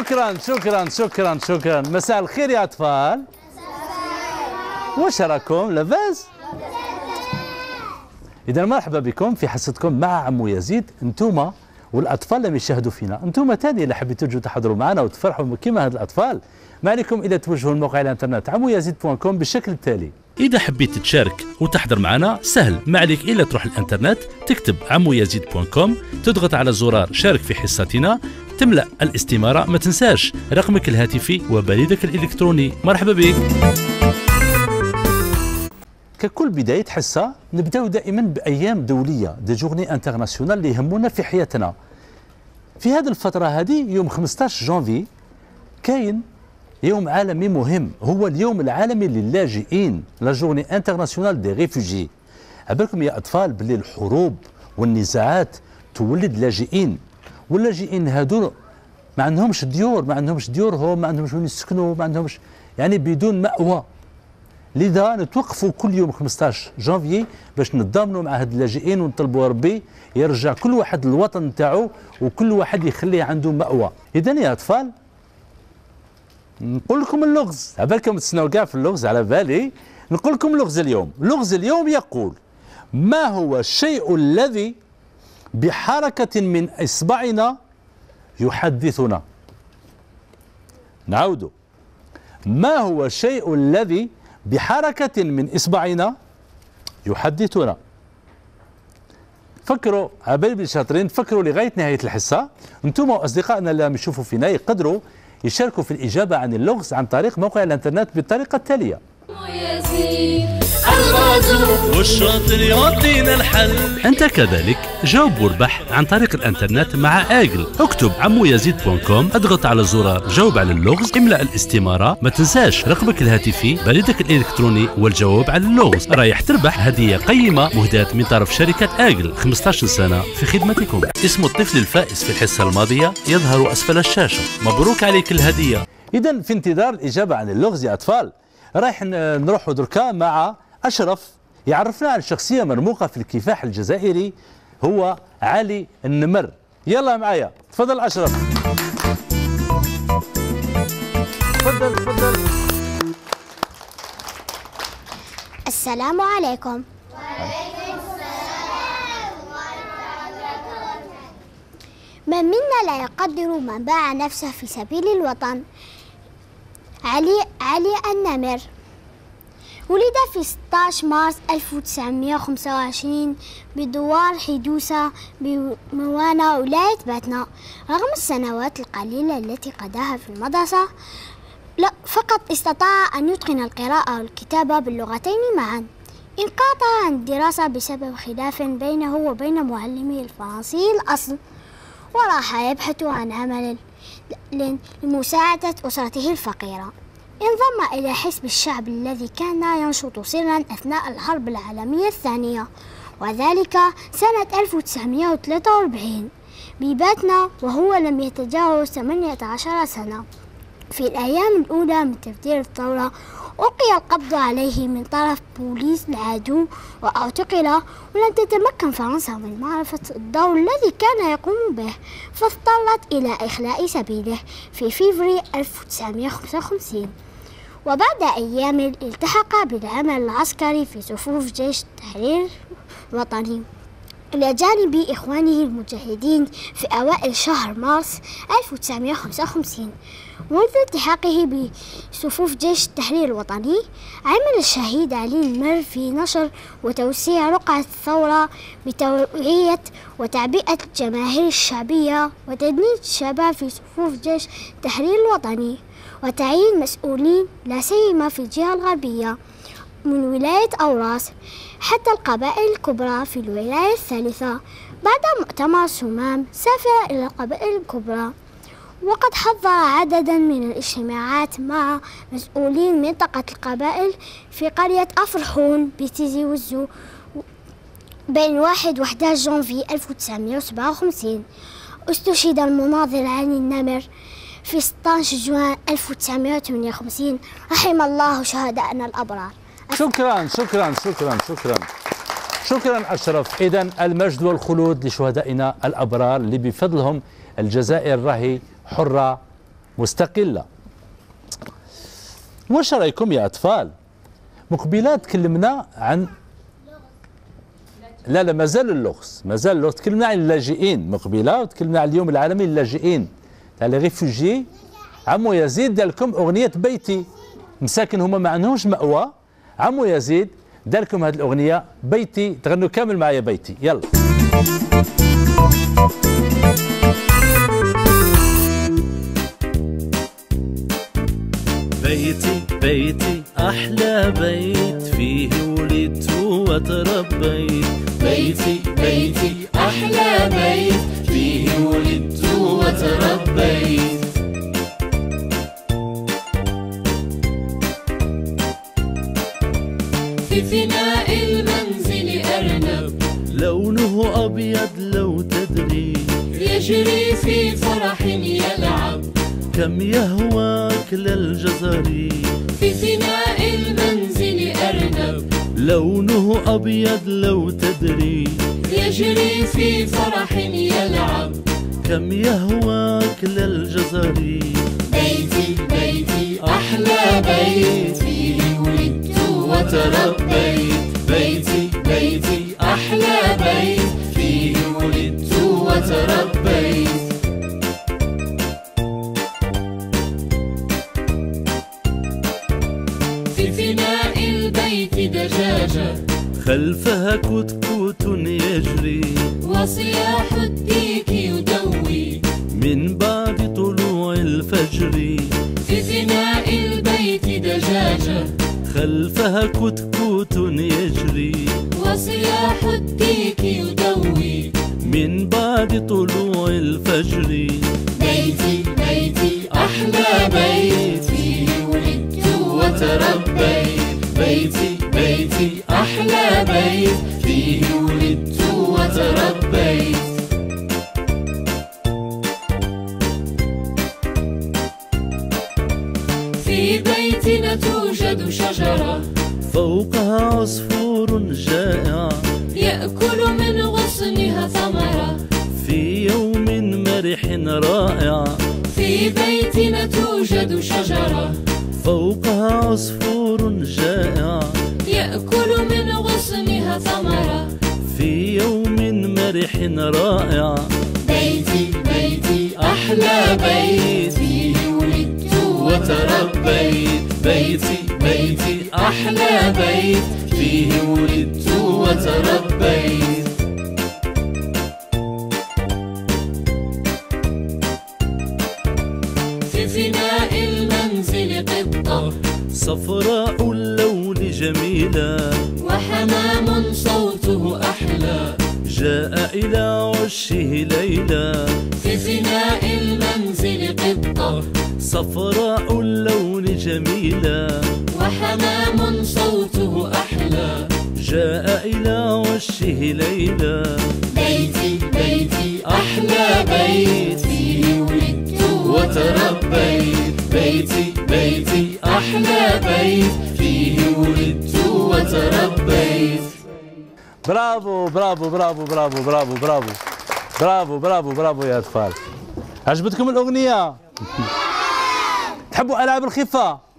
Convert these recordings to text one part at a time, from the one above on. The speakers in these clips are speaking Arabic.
شكرا شكرا شكرا شكرا. مساء الخير يا أطفال. واش راكم لاباس؟ اذا مرحبا بكم في حصتكم مع عمو يزيد. أنتم والأطفال اللي يشاهدوا فينا. أنتم ثاني اللي حبيتوا تجوا تحضروا معنا وتفرحوا كما هاد الأطفال. ما عليكم الا توجهوا لموقع الإنترنت عمو يزيد .com بالشكل التالي. إذا حبيت تشارك وتحضر معنا سهل. ما عليك إلا تروح الإنترنت تكتب عمو يزيد .com تضغط على زرار شارك في حصتنا تملأ الاستمارة ما تنساش رقمك الهاتفي وبريدك الإلكتروني. مرحبا بك. ككل بداية حصة نبداو دائما بأيام دولية des journées internationales اللي يهمونا في حياتنا. في هذه الفترة هذه يوم 15 جانفي كاين يوم عالمي مهم هو اليوم العالمي للاجئين la journée internationale des réfugiés. عبالكم يا أطفال باللي الحروب والنزاعات تولد لاجئين. واللاجئين هادو ما عندهمش ديور ما عندهمش ديور هو ما عندهمش وين يسكنوا ما عندهمش يعني بدون مأوى. لذا نتوقفوا كل يوم 15 جانفي باش نتضامنوا مع هاد اللاجئين ونطلبوا ربي يرجع كل واحد للوطن نتاعو وكل واحد يخليه عنده مأوى. اذا يا أطفال نقول لكم اللغز. عبالكم تسناو كاع في اللغز على بالي؟ نقول لكم اللغز اليوم. اللغز اليوم يقول ما هو الشيء الذي بحركة من إصبعنا يحدثنا. نعود. ما هو الشيء الذي بحركة من إصبعنا يحدثنا؟ فكروا عبالي بالشاطرين فكروا لغاية نهاية الحصة. أنتم وأصدقائنا اللي يشوفوا فينا يقدروا يشاركوا في الإجابة عن اللغز عن طريق موقع الإنترنت بالطريقة التالية. والشاطر يعطينا الحل. أنت كذلك. جاوب واربح عن طريق الإنترنت مع آجل. اكتب عمو يزيد com اضغط على زرار جاوب على اللغز. املأ الاستمارة. ما تنساش رقمك الهاتفي. بريدك الإلكتروني والجواب على اللغز. رايح تربح هدية قيمة. مهداة من طرف شركة آجل. 15 سنة في خدمتكم. اسم الطفل الفائز في الحصة الماضية. يظهر أسفل الشاشة. مبروك عليك الهدية. إذا في انتظار الإجابة عن اللغز يا أطفال. رايح نروح دركا مع أشرف يعرفنا عن شخصية مرموقة في الكفاح الجزائري هو علي النمر. يلا معايا تفضل أشرف. تفضل تفضل. السلام عليكم. من منا لا يقدر من باع نفسه في سبيل الوطن؟ علي علي النمر. ولد في 16 مارس 1925 بدوار حدوسة بموانة ولاية باتنا. رغم السنوات القليلة التي قضاها في المدرسة لا فقط استطاع أن يتقن القراءة والكتابة باللغتين معا. انقطع عن الدراسة بسبب خلاف بينه وبين معلمه الفرنسي الأصل وراح يبحث عن عمل لمساعدة أسرته الفقيرة. انضم إلى حزب الشعب الذي كان ينشط سرا أثناء الحرب العالمية الثانية وذلك سنة 1943 بباتنا وهو لم يتجاوز 18 سنة. في الأيام الأولى من تفجير الثورة ألقي القبض عليه من طرف بوليس العدو واعتقل ولم تتمكن فرنسا من معرفة الدور الذي كان يقوم به فاضطرت إلى إخلاء سبيله في فيفري 1955 وبعد أيام التحق بالعمل العسكري في صفوف جيش التحرير الوطني. إلى جانب إخوانه المجاهدين في أوائل شهر مارس 1955 منذ التحاقه بصفوف جيش التحرير الوطني عمل الشهيد علي المر في نشر وتوسيع رقعة الثورة بتوعية وتعبئة الجماهير الشعبية وتدميج الشباب في صفوف جيش التحرير الوطني. وتعيين مسؤولين لا سيما في الجهة الغربية من ولاية أوراس حتى القبائل الكبرى في الولاية الثالثة. بعد مؤتمر سمام سافر إلى القبائل الكبرى. وقد حضر عددا من الاجتماعات مع مسؤولين منطقة القبائل في قرية أفرحون بتيزي وزو بين واحد وحداش جانفي 1957 استشهد المناضل علي النمر في 16 جوان 1958 رحم الله شهداءنا الأبرار. شكرا شكرا شكرا شكرا. شكرا أشرف. إذا المجد والخلود لشهدائنا الأبرار اللي بفضلهم الجزائر راهي حرة مستقلة. واش رأيكم يا أطفال؟ مقبلة تكلمنا عن لا لا مازال اللغز مازال اللغز. تكلمنا عن اللاجئين. مقبله وتكلمنا عن اليوم العالمي للاجئين. لي ريفوجي عمو يزيد دار لكم أغنية بيتي؟ مساكن هما ما عندهمش مأوى. عمو يزيد دار لكم هذه الأغنية بيتي؟ تغنوا كامل معايا بيتي. يلا. بيتي بيتي أحلى بيت فيه ولدت وتربيت. بيتي بيتي أحلى بيت فيه ولدت وتربيت في فناء المنزل أرنب. لونه أبيض لو تدري. يجري في فرح يلعب. كم يهواك للجزري في فناء المنزل أرنب. لونه أبيض لو تدري. يجري في فرح يلعب. كم يهواك للجزري. بيتي بيتي أحلى بيت فيه ولدت وتربيت. بيتي بيتي أحلى بيت فيه ولدت وتربيت. في فناء البيت دجاجة. خلفها كتكوت يجري. وصياح خلفها كتكوت يجري. وصياح الديك يدوي من بعد طلوع الفجر. بيتي بيتي أحلى بيت فيه ولدت وتربيت. بيتي بيتي أحلى بيت. فيه عصفور جائع يأكل من غصنها ثمرة. في يوم مرح رائع. في بيتنا توجد شجرة. فوقها عصفور جائع يأكل من غصنها ثمرة. في يوم مرح رائع. بيتي بيتي أحلى بيت فيه ولدت وتربيت. بيتي بيتي أحلى بيت. فيه ولدت وتربيت. في فناء المنزل قطة. صفراء اللون جميلة وحمام صوته أحلى. جاء إلى عشه ليلى في فناء المنزل قطة. صفراء اللون جميلة وحمام صوته أحلى جاء إلى عشه ليلى. بيتي بيتي أحلى بيت فيه ولدت وتربيت. بيتي بيتي أحلى بيت فيه ولدت وتربيت. برافو برافو برافو برافو برافو برافو. برافو برافو برافو يا أطفال. عجبتكم الأغنية؟ تحبوا ألعاب الخفة؟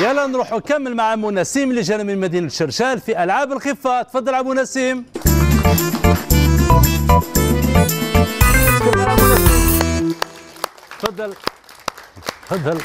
يلا نروحوا كمل مع عمو نسيم اللي جانا من مدينة شرشال في ألعاب الخفه تفضل عمو نسيم. تفضل. تفضل.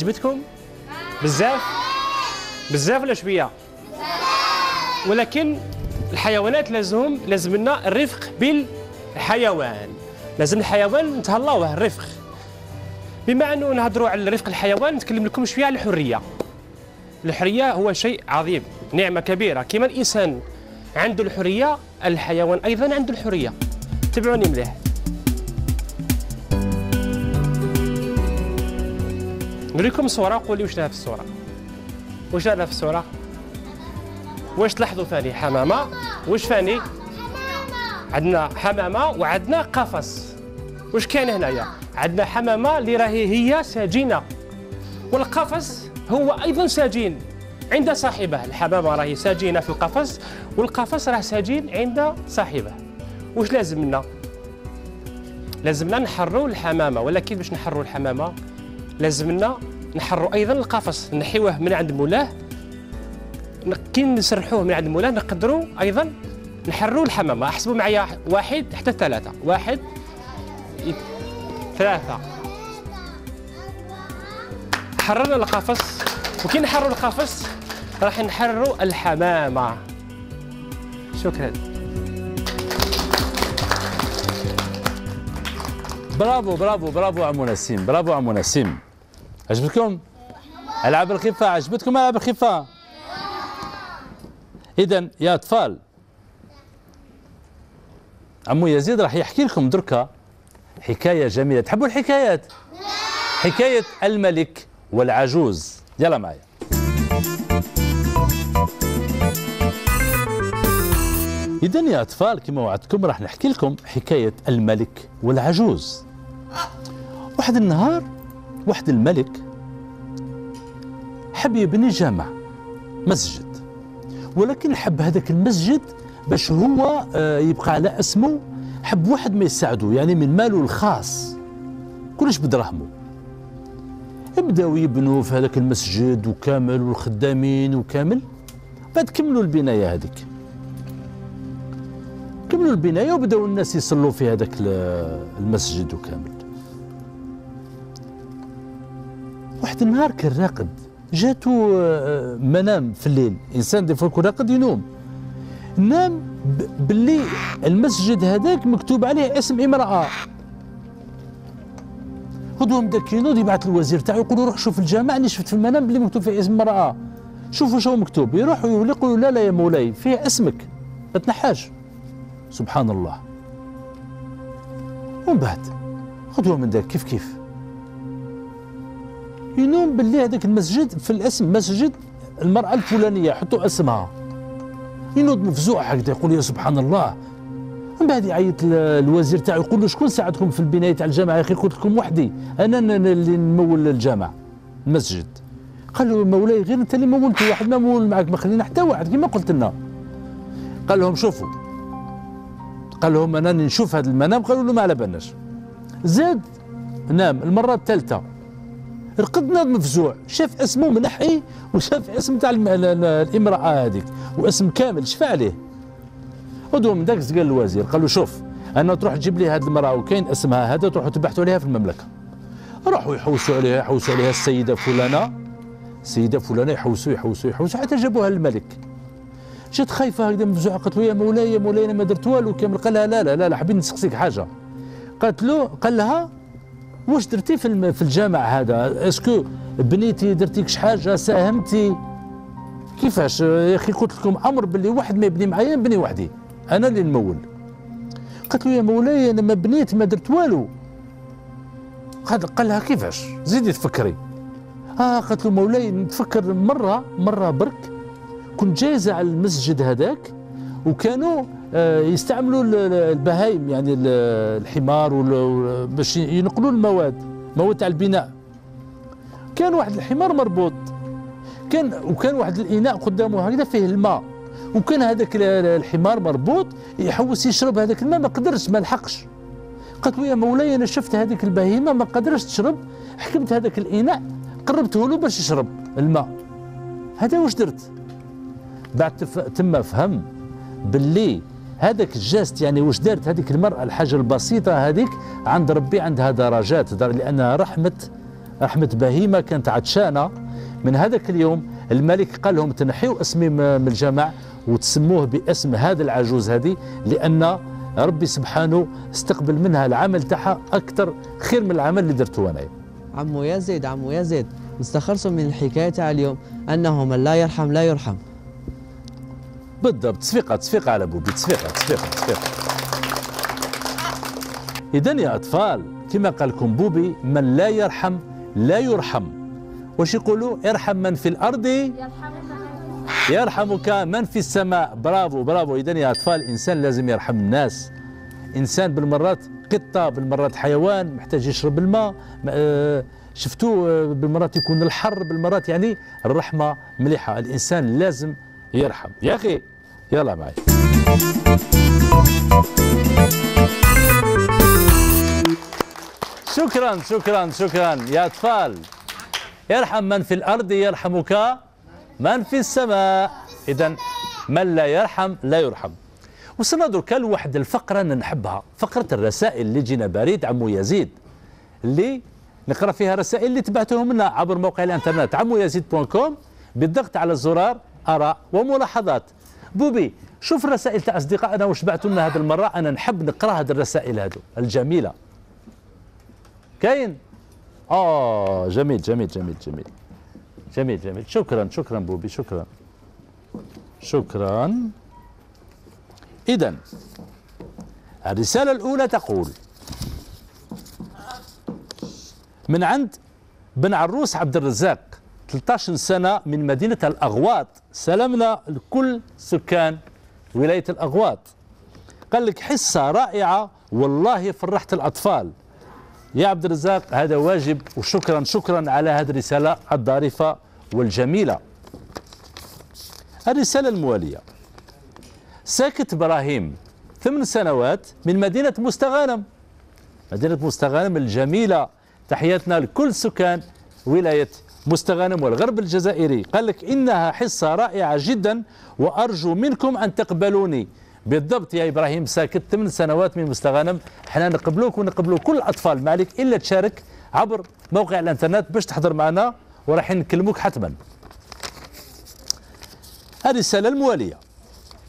عجبتكم؟ بزاف بزاف ولا شوية؟ ولكن الحيوانات لازم لازم لنا الرفق بالحيوان. لازم الحيوان نتهلاوه الرفق. بما أنه نهضروا على رفق الحيوان نتكلم لكم شوية على الحرية. الحرية هو شيء عظيم نعمة كبيرة. كما الإنسان عنده الحرية الحيوان أيضا عنده الحرية. تبعوني مليح. نوريكم صورة قولي واش لها في الصورة. واش لها في الصورة؟ واش تلاحظوا ثاني؟ حمامة. واش ثاني؟ عندنا حمامة وعندنا قفص. واش كاين هنايا؟ عندنا حمامة اللي راهي هي ساجينه والقفص هو أيضا سجين عند صاحبه. الحمامة راهي ساجينه في القفص والقفص راه سجين عند صاحبه. واش لازم لنا لازمنا نحروا الحمامة ولكن باش نحروا الحمامة؟ لازمنا نحروا أيضا القفص نحيوه من عند مولاه. كي نسرحوه من عند مولاه نقدروا أيضا نحروا الحمامة. أحسبوا معايا واحد حتى ثلاثة. واحد ثلاثة. حررنا القفص. وكي نحرروا القفص راح نحرروا الحمامة. شكرا. برافو برافو برافو عمو نسيم برافو عمو نسيم. عجبتكم؟ ألعاب الخفة عجبتكم ألعاب الخفة؟ اذا يا أطفال عمو يزيد راح يحكي لكم دركا حكاية جميلة. تحبوا الحكايات؟ حكاية الملك والعجوز. يلا معايا. إذا يا أطفال كما وعدتكم راح نحكي لكم حكاية الملك والعجوز. واحد النهار واحد الملك حب يبني جامع مسجد. ولكن حب هذاك المسجد باش هو آه، يبقى على اسمه حب واحد ما يساعده يعني من ماله الخاص. كلش بدراهمه بداو يبنوا في هذاك المسجد وكامل والخدامين وكامل. بعد كملوا البناية هذيك. كملوا البناية وبداو الناس يصلوا في هذاك المسجد وكامل. واحد النهار كان راقد. جاتو آه، منام في الليل. إنسان دي يكون راقد ينوم. نام باللي المسجد هذاك مكتوب عليه اسم امرأة. خذوهم داك ينوض يبعث الوزير تاعو يقول روح شوف الجامع اللي شفت في المنام بلي مكتوب فيه اسم امرأة. شوفوا شو مكتوب. يروحوا يقولوا لا لا يا مولاي فيه اسمك. ما تنحاش. سبحان الله. ومن بعد خذوه من ذاك. كيف كيف؟ ينوم باللي هذاك المسجد في الاسم مسجد المرأة الفلانية حطوا اسمها. ينوض مفزوع هكذا يقول يا سبحان الله. من بعد يعيط الوزير تاعو يقول له شكون ساعدكم في البناية تاع الجامعة؟ يا أخي قلت لكم وحدي أنا اللي نمول الجامع المسجد. قال له مولاي غير أنت اللي مولت واحد ما مول معك ما خلينا حتى واحد كما قلت لنا. قال لهم شوفوا. قال لهم أنا نشوف هذا المنام قالوا له ما على بالناش. زاد نام المرة الثالثة. رقد ناض مفزوع. شاف اسمه منحي وشاف اسم تاع الامرأة هذيك واسم كامل. شفى عليه. غدوه من ذاك قال الوزير قال له شوف أنا تروح تجيب لي هذه المرأة وكاين اسمها هذا تروحوا تبحثوا عليها في المملكة. راحوا يحوسوا عليها يحوسوا عليها السيدة فلانة. السيدة فلانة يحوسوا يحوسوا يحوسوا حتى جابوها للملك. جات خايفة هكذا مفزوعة قالت له يا مولاي يا مولاي أنا ما درت والو. كامل قال لها لا لا لا, لا حبيت نسقسيك حاجة. قالت له قال لها واش درتي في في الجامع هذا؟ اسكو بنيتي درتي كش حاجة؟ ساهمتي. كيفاش؟ يا أخي قلت لكم أمر باللي واحد ما يبني معايا نبني وحدي. أنا اللي نمول. قالت له يا مولاي أنا ما بنيت ما درت والو. قال قال لها كيفاش؟ زيدي تفكري. آه قالت له مولاي نتفكر مرة مرة برك. كنت جايزه على المسجد هذاك وكانوا آه، يستعملوا البهايم يعني الحمار باش ينقلوا المواد مواد تاع البناء. كان واحد الحمار مربوط. كان وكان واحد الإناء قدامه هكذا فيه الماء. وكان هذاك الحمار مربوط يحوس يشرب هذاك الماء ما قدرش ما لحقش. قالت له يا مولاي أنا شفت هذيك البهيمة ما قدرش تشرب. حكمت هذاك الإناء قربته له باش يشرب الماء. هذا واش درت؟ بعد تم فهم باللي هذاك الجاست يعني واش دارت هذيك المرأة الحاجة البسيطة هذيك عند ربي عندها درجات لأنها رحمة رحمة بهيمة كانت عطشانة. من هذاك اليوم الملك قال لهم تنحيوا اسمي من الجمع وتسموه باسم هذا العجوز هذه لأن ربي سبحانه استقبل منها العمل تاعها أكثر خير من العمل اللي درته أنا عمو يزيد عمو يزيد نستخلص من الحكاية تاع اليوم أنه من لا يرحم لا يرحم. بالضبط تصفيقه تصفيقه على بوبي تصفيقه تصفيقه تصفيقه اذا يا أطفال كما قال لكم بوبي من لا يرحم لا يرحم. واش يقولوا؟ ارحم من في الأرض يرحمك من في السماء. برافو برافو. اذا يا أطفال الانسان لازم يرحم الناس. إنسان بالمرات قطة بالمرات حيوان محتاج يشرب الماء آه، شفتوا آه، بالمرات يكون الحر بالمرات يعني الرحمة مليحة. الإنسان لازم يرحم. يا أخي يلا معي. شكرا شكرا شكرا. يا أطفال يرحم من في الأرض يرحمك من في السماء. اذا من لا يرحم لا يرحم. وصلنا دركا لواحد الفقرة أنا نحبها فقرة الرسائل اللي جينا بريد عمو يزيد اللي نقرأ فيها رسائل اللي تبعتوهم لنا عبر موقع الإنترنت عمو يزيد com بالضغط على الزرار آراء وملاحظات. بوبي شوف الرسائل تاع اصدقائنا واش بعثوا لنا هذه المرة. أنا نحب نقرأ هذه الرسائل هذو الجميلة. كاين؟ آه جميل جميل جميل جميل. جميل جميل. شكرا شكرا بوبي شكرا. شكرا. اذا الرسالة الأولى تقول من عند بن عروس عبد الرزاق 13 سنة من مدينة الأغواط سلمنا لكل سكان ولاية الأغواط قال لك حصة رائعة والله فرحت الأطفال. يا عبد الرزاق هذا واجب وشكرا شكرا على هذه الرسالة الظريفة والجميلة. الرسالة الموالية. ساكت إبراهيم ثمان سنوات من مدينة مستغانم. مدينة مستغانم الجميلة. تحياتنا لكل سكان ولاية مستغانم والغرب الجزائري. قال لك إنها حصة رائعة جدا وأرجو منكم أن تقبلوني. بالضبط يا إبراهيم ساكت ثمان سنوات من مستغانم. إحنا نقبلوك ونقبلوا كل الأطفال ما عليك إلا تشارك عبر موقع الإنترنت باش تحضر معنا وراح نكلموك حتما. الرسالة الموالية.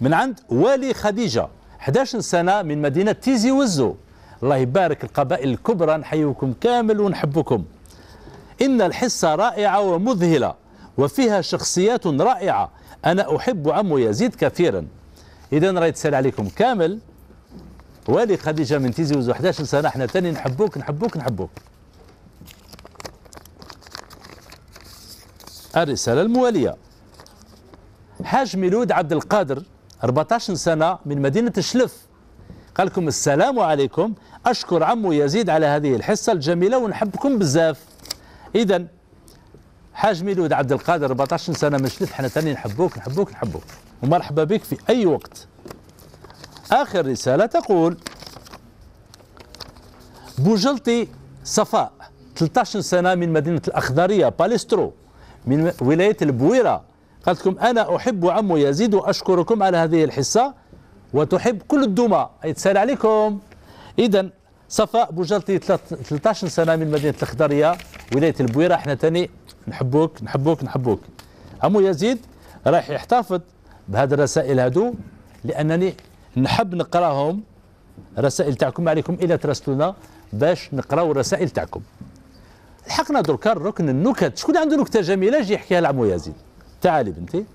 من عند والي خديجة 11 سنة من مدينة تيزي وزو. الله يبارك القبائل الكبرى نحييكم كامل ونحبكم. إن الحصة رائعة ومذهلة وفيها شخصيات رائعة. أنا أحب عمو يزيد كثيرا. إذا راهي تسال عليكم كامل. والي خديجة من تيزي وزو 11 سنة إحنا تاني نحبوك نحبوك نحبوك. الرسالة الموالية. حاج ميلود عبد القادر 14 سنة من مدينة شلف. قال لكم السلام عليكم. أشكر عمو يزيد على هذه الحصة الجميلة ونحبكم بزاف. إذا حاج ميلود عبد القادر 14 سنة من شلف إحنا تاني نحبوك نحبوك نحبوك. ومرحبا بك في أي وقت. آخر رسالة تقول بوجلطي صفاء 13 سنة من مدينة الأخضرية باليسترو من ولاية البويرة. قالت لكم أنا أحب عمو يزيد وأشكركم على هذه الحصة وتحب كل الدمى. أي تسأل عليكم. إذا صفاء بوجلطي 13 سنة من مدينة الأخضرية. ولاية البويرة إحنا تاني نحبوك نحبوك نحبوك. عمو يزيد راح يحتفظ بهذه الرسائل هذو لأنني نحب نقراهم الرسائل تاعكم عليكم إلا ترسلونا باش نقراو الرسائل تاعكم. لحقنا دركا ركن النكت. شكون عنده نكتة جميلة يجي يحكيها لعمو يزيد. تعالي بنتي.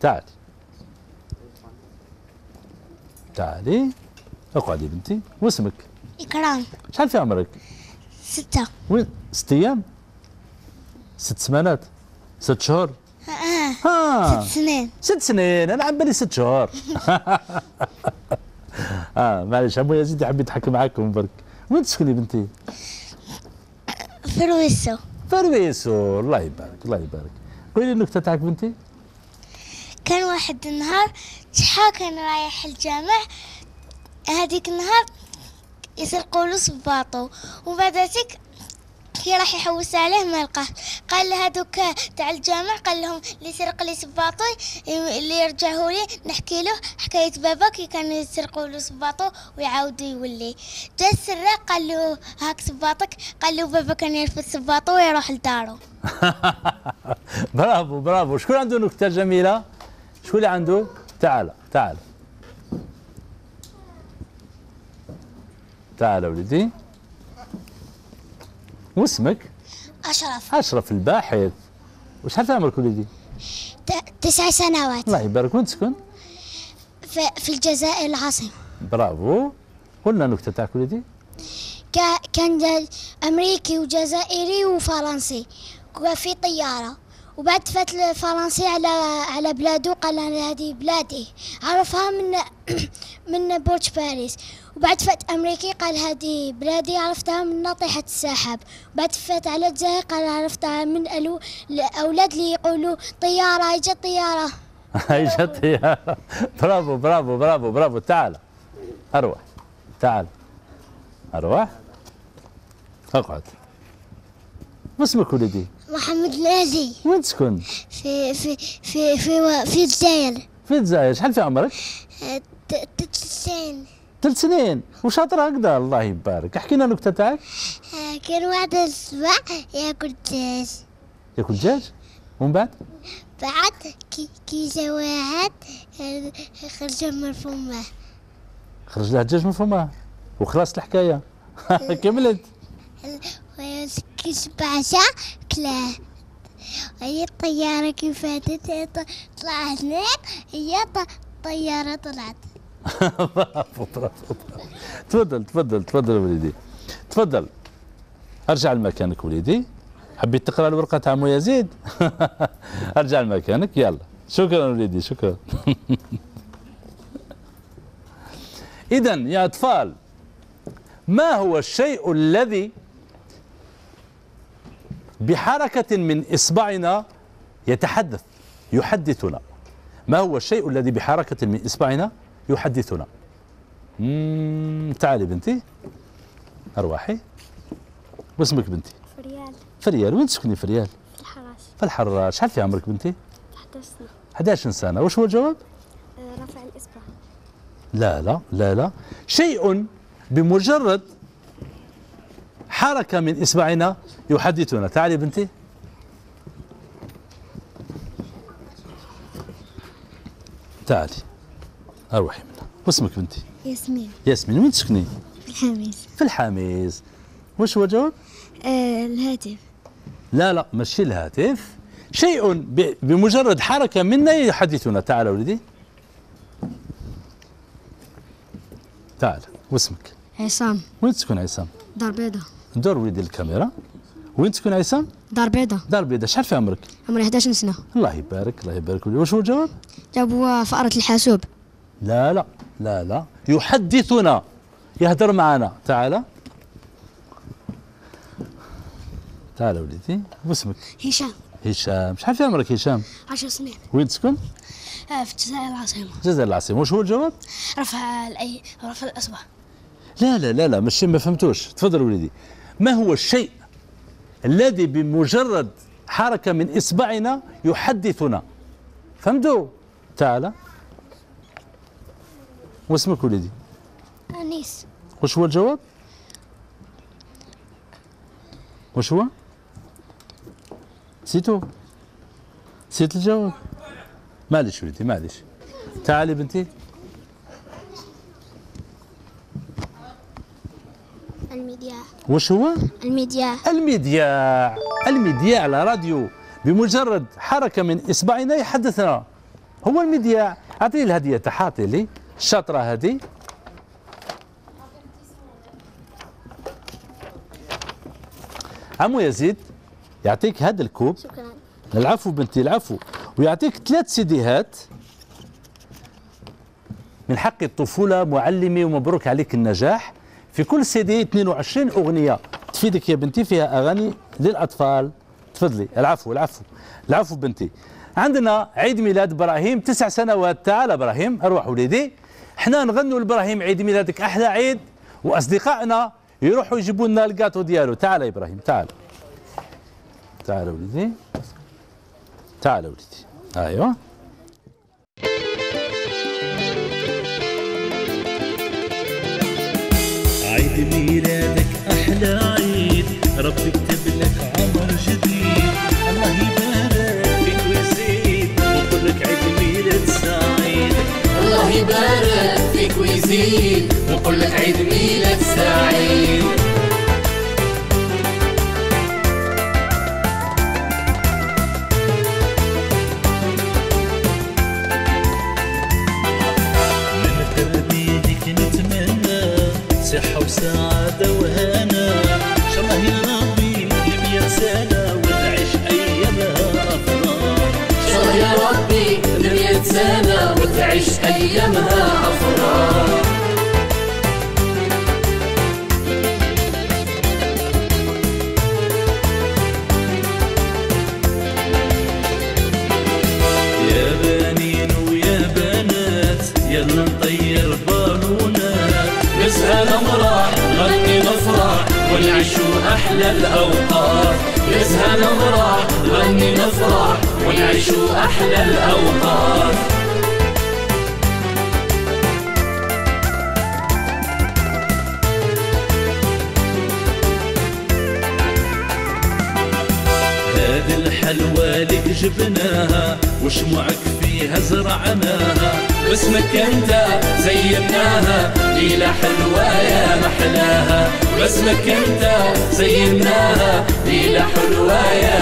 تعالي. تعالي. اقعدي بنتي. واسمك؟ إكرام. شحال في عمرك؟ ستة. وين؟ ست أيام؟ ست سمانات؟ ست شهور؟ آه. ست سنين. ست سنين؟ أنا على بالي ست شهور. آه معلش عمو يزيد يحب يضحك معاكم برك. وين تسكني بنتي؟ في رويسو. في رويسو. الله يبارك الله يبارك. قولي النكتة تاعك بنتي. كان واحد النهار شحال كان رايح الجامع؟ هذيك النهار يسرقوا له صباطو وبعد ذيك كي راح يحوس عليه ما لقاه قال لهذوك تاع الجامع قال لهم اللي سرق لي صباطي اللي يرجعوا لي نحكي له. حكاية بابا كي كانوا يسرقوا له صباطو ويعاودوا يولي. جا السراق قال له هاك صباطك. قال له بابا كان يرفد صباطو ويروح لدارو برافو برافو. شكون عنده نكتة جميلة؟ شكون اللي عنده؟ تعال تعال. تعال ولدي. واسمك؟ أشرف. أشرف الباحث. وشحال عمرك وليدي ت- تسع سنوات. الله يبارك. وين تسكن في, في الجزائر العاصمة. برافو. قلنا نكته تاعك وليدي كا- كان أمريكي وجزائري وفرنسي. كانوا في طيارة. وبعد فات الفرنسي على على بلادو قال هذه بلادي. عرفها من من برج باريس. وبعد فات أمريكي قال هذه بلادي عرفتها من ناطحة السحاب. بعد فات على الجزائر قال عرفتها من ألو الأولاد اللي يقولوا طيارة جت طيارة. هاي جت طيارة. برافو برافو برافو برافو. تعال. أروح. تعال. أروح. أقعد. ما اسمك وليدي محمد نادي وين تسكن؟ في في في في في الجزائر. في الجزائر. شحال في عمرك؟ تتسين ثلاث سنين وشاطر هكذا. الله يبارك. احكي لنا النكته تاعك كان واحد الصباح يأكل دجاج. يأكل دجاج؟ ومن بعد؟ بعد كي كي جا واحد آه، خرج من فمه خرج له دجاج من فمه وخلاص الحكاية. كملت. كي بعشا كلاه. هي الطيارة كيف فاتت طلع هناك؟ هي طيارة طلعت. تفضل تفضل تفضل وليدي. تفضل. أرجع لمكانك وليدي. حبيت تقرأ الورقة تاع مو يزيد؟ أرجع لمكانك. يلا. شكرا وليدي شكرا. اذا يا أطفال ما هو الشيء الذي بحركة من إصبعنا يتحدث يحدثنا؟ ما هو الشيء الذي بحركة من إصبعنا يحدثنا. مم، تعالي بنتي. أرواحي. واسمك بنتي؟ فريال. فريال. وين تسكني فريال؟ الحراس. في الحراش شحال في عمرك بنتي؟ 11 سنة. 11 سنة. وش هو الجواب؟ رفع الإصبع. لا لا لا لا. شيء بمجرد حركة من إصبعنا يحدثنا. تعالي بنتي. تعالي. أروحي منها. واسمك بنتي؟ ياسمين. ياسمين وين تسكني؟ الحميس. في الحميز وش هو الجواب؟ آه الهاتف. لا لا ماشي الهاتف. شيء ب- بمجرد حركة منا يحدثنا. تعال ولدي. تعال واسمك. عصام. وين تسكن عصام؟ دار بيضة. دور وليدي الكاميرا. وين تسكن عصام؟ دار بيضة. دار بيضاء شحال في عمرك؟ عمري 11 سنة. الله يبارك الله يبارك. وش هو الجواب؟ جابوا فأرة الحاسوب. لا لا لا لا. يحدثنا. يهدر معنا. تعال. تعال وليدي. واسمك هشام. هشام. شحال في عمرك هشام؟ 10 سنين. وين تسكن آه، في الجزائر العاصمة. الجزائر العاصمة. وش هو الجواب؟ رفع الأي رفع الإصبع. لا لا لا لا ماشي ما فهمتوش. تفضل وليدي. ما هو الشيء الذي بمجرد حركة من إصبعنا يحدثنا؟ فهمتوا؟ تعال. واسمك وليدي؟ أنيس. وش هو الجواب؟ وش هو؟ نسيتو. نسيت الجواب. معليش وليدي معليش. تعالي بنتي. المذياع وش هو؟ المذياع المذياع المذياع على راديو. بمجرد حركة من إصبعنا يحدثنا هو المذياع أعطيه الهدية تحاتي لي. الشاطرة هذه. عمو يزيد يعطيك هذا الكوب. شكرا. العفو بنتي العفو. ويعطيك ثلاث سيديهات. من حق الطفولة معلمي ومبروك عليك النجاح. في كل سيدي 22 أغنية تفيدك يا بنتي فيها أغاني للأطفال. تفضلي. العفو العفو. العفو بنتي. عندنا عيد ميلاد إبراهيم تسع سنوات. تعال إبراهيم أروح وليدي. إحنا نغنوا لإبراهيم عيد ميلادك أحلى عيد وأصدقائنا يروحوا يجيبوا لنا الكاتو ديالو. تعال يا إبراهيم تعال. تعال وليدي. تعال وليدي. أيوه. عيد ميلادك أحلى عيد ربي كتب لك عمر جديد يبارك فيك ويزيد ونقول لك عيد ميلاد سعيد. من قلبي لك نتمنى صحة وسعادة وهنا. إن شاء الله يا ربي نقلب يا سنة وتعيش أيامها أفراح إن شاء الله يا ربي نقلب يا سنة وتعيش أيامها ونعيشوا أحلى الأوقات. نسهل امراح غني نفرح. ونعيشوا أحلى الأوقات. هذه الحلوى لك جبناها. وشموعك فيها زرعناها. باسمك أنت زيناها. ليلة حلوة يا محلاها. باسمك انت زيناها ليلة حلوة يا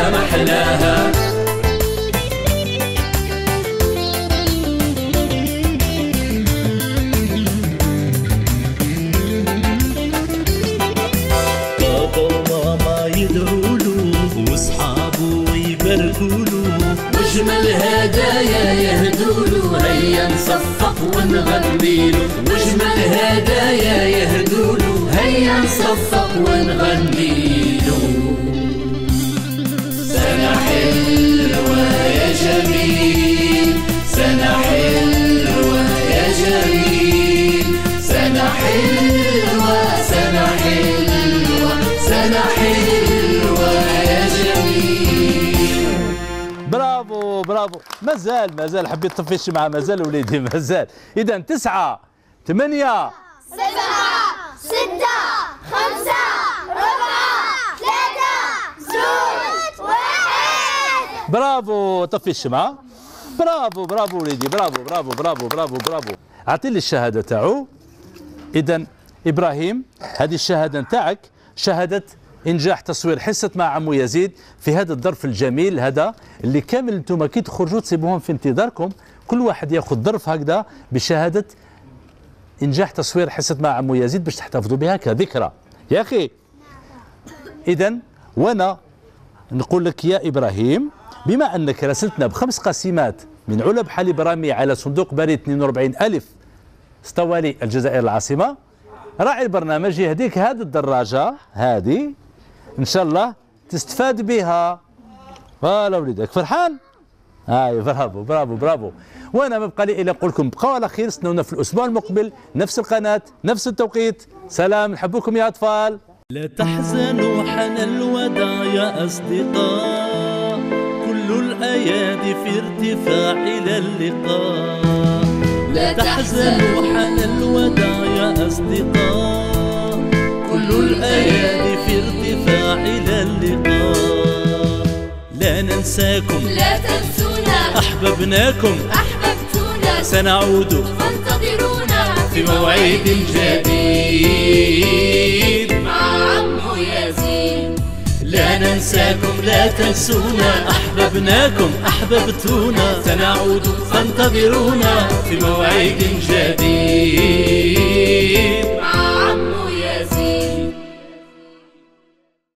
حبيت تطفيش مع مازال وليدي مازال. اذا تسعة ثمانية سبعة ستة خمسة ربعة ثلاثة زوج واحد. برافو طفي الشمعة برافو برافو وليدي برافو برافو برافو برافو برافو. أعطي لي الشهادة تاعو. اذا إبراهيم هذه الشهادة نتاعك شهادة إنجاح تصوير حصة مع عمو يزيد في هذا الظرف الجميل هذا اللي كامل أنتم كي تخرجوا تسيبوهم في انتظاركم. كل واحد ياخذ ظرف هكذا بشهادة إنجاح تصوير حصة مع عمو يزيد باش تحتفظوا بها كذكرى. يا أخي اذا وأنا نقول لك يا إبراهيم بما أنك راسلتنا بخمس قسيمات من علب حليب رامي على صندوق بريد 42 ألف استوالي الجزائر العاصمة. راعي البرنامج يهديك هذه الدراجة هذه إن شاء الله تستفاد بها. فوالا وليدك فرحان؟ هاي برافو برافو برافو. وأنا ما بقى لي الا نقول لكم بقاو على خير استنونا في الأسبوع المقبل نفس القناة نفس التوقيت. سلام نحبكم يا أطفال. لا تحزنوا حان الوداع يا أصدقاء. كل الأيادي في ارتفاع إلى اللقاء. لا تحزنوا حان الوداع يا أصدقاء. كل الأيادي في ارتفاع إلى اللقاء. لا ننساكم. لا تنسونا. أحببناكم. أحببتونا. سنعود فانتظرونا. في موعد جديد. مع عمو يزيد. لا ننساكم. لا تنسونا. أحببناكم. أحببتونا. سنعود فانتظرونا في موعد جديد. مع